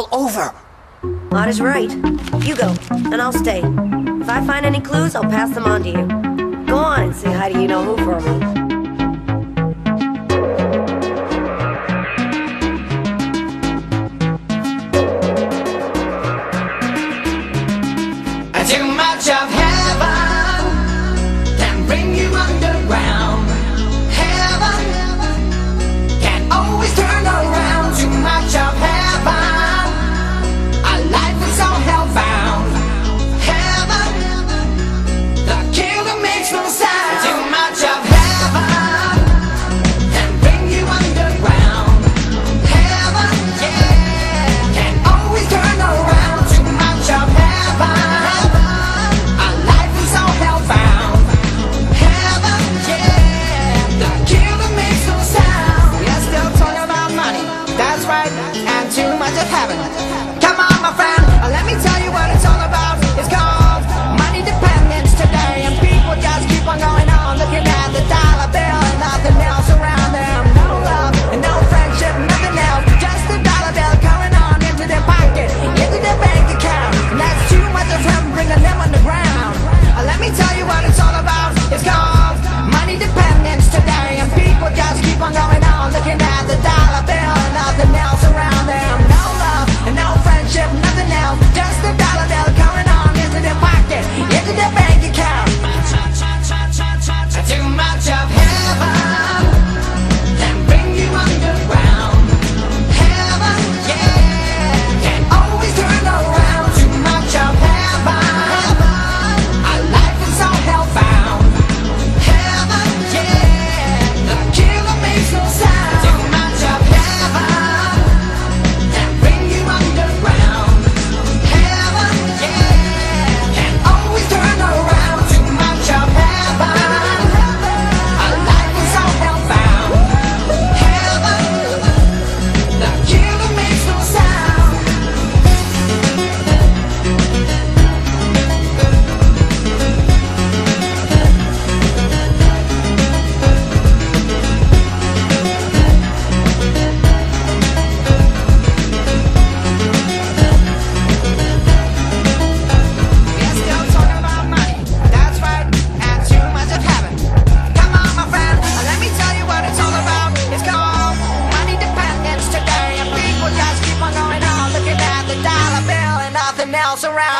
all over. Odd is right. You go, and I'll stay. If I find any clues, I'll pass them on to you. Go on and say hi to you know who for me. Amen. around.